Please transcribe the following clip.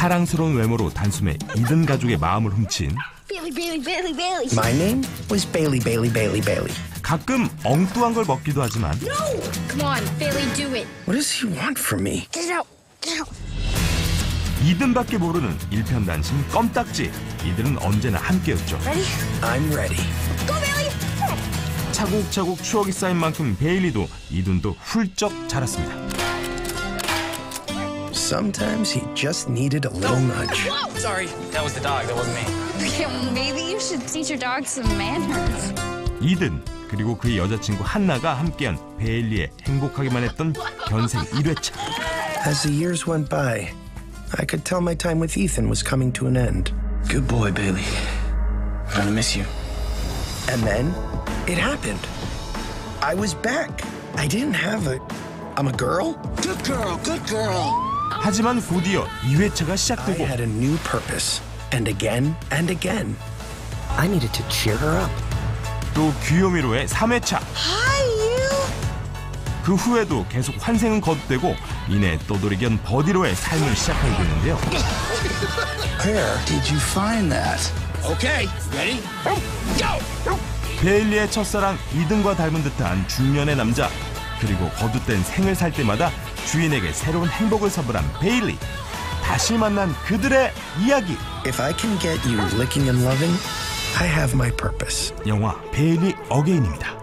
사랑스러운 외모로 단숨에 이든 가족의 마음을 훔친 Bailey, Bailey, Bailey, Bailey. My name was Bailey, Bailey, Bailey, Bailey. 가끔 엉뚱한 걸 먹기도 하지만 Come on, Bailey, do it. What does he want from me? Get it out. Get it out. 이든밖에 모르는 일편단심 껌딱지 이들은 언제나 함께였죠 Ready? I'm ready. Go, Bailey. 차곡차곡 추억이 쌓인 만큼 베일리도 이든도 훌쩍 자랐습니다 Sometimes he just needed a little nudge. Sorry, that was the dog. That wasn't me. Maybe you should teach your dog some manners. 이든 그리고 그의 여자친구 한나가 함께한 베일리의 행복하기만 했던 견생 1회차 As the years went by, I could tell my time with Ethan was coming to an end. Good boy, Bailey. I'm gonna miss you. And then it happened. I was back. I didn't have a. I'm a girl? Good girl. Good girl. 하지만 곧이어 2회차가 I 시작되고 had a new purpose. And again and again. I needed to cheer her up. 또 귀요미로의 3회차 Hi, you. 그 후에도 계속 환생은 거듭되고 이내 또돌이견 버디로의 삶을 시작하게 되는데요 Where did you find that? Okay, ready? 베일리의 첫사랑 이든과 닮은 듯한 중년의 남자 그리고 거듭된 생을 살 때마다 주인에게 새로운 행복을 선물한 베일리 다시 만난 그들의 이야기 If I can get you licking and loving, I have my purpose. 영화 베일리 어게인입니다